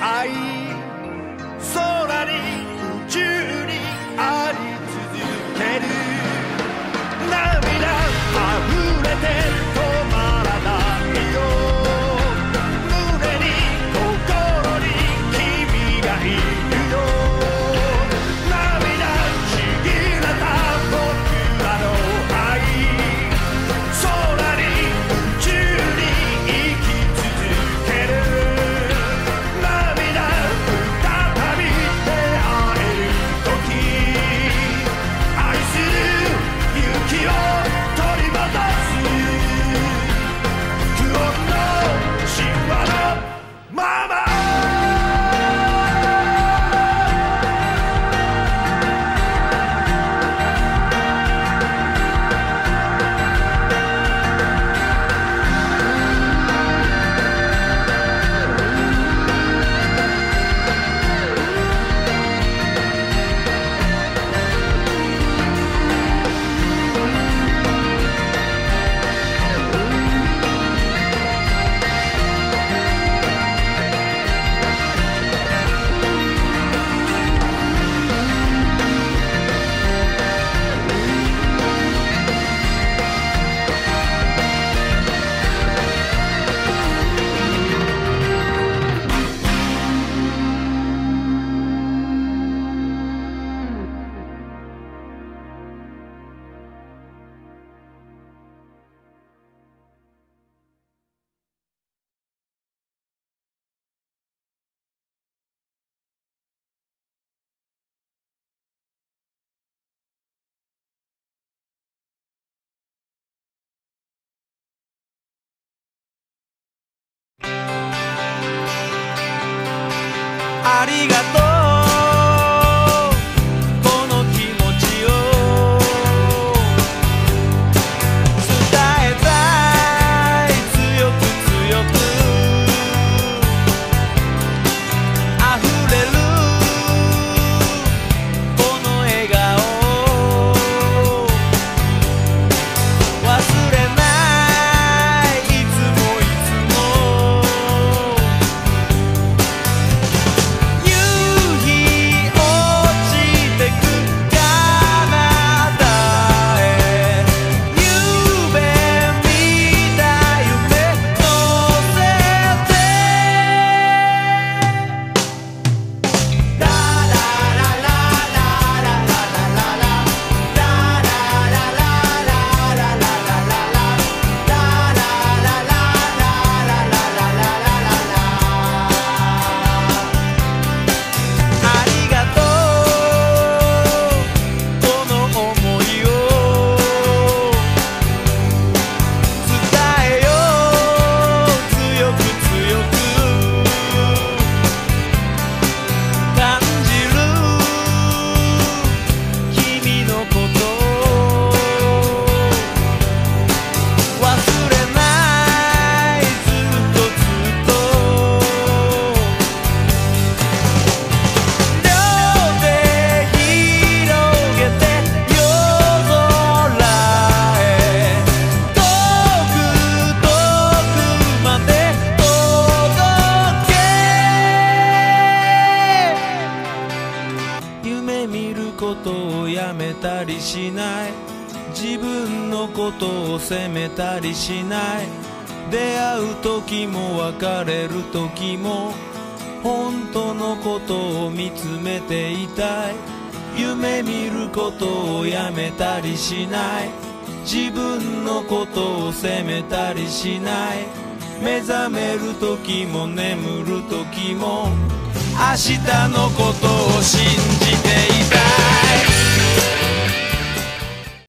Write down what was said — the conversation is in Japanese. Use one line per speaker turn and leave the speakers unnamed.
ahí. ありがとう。たりしない。自分のことを責めたりしない。出会う時も別れる時も本当のことを見つめていたい。夢見ることをやめたりしない。自分のことを責めたりしない。目覚める時も眠る時も明日のことを信じていたい。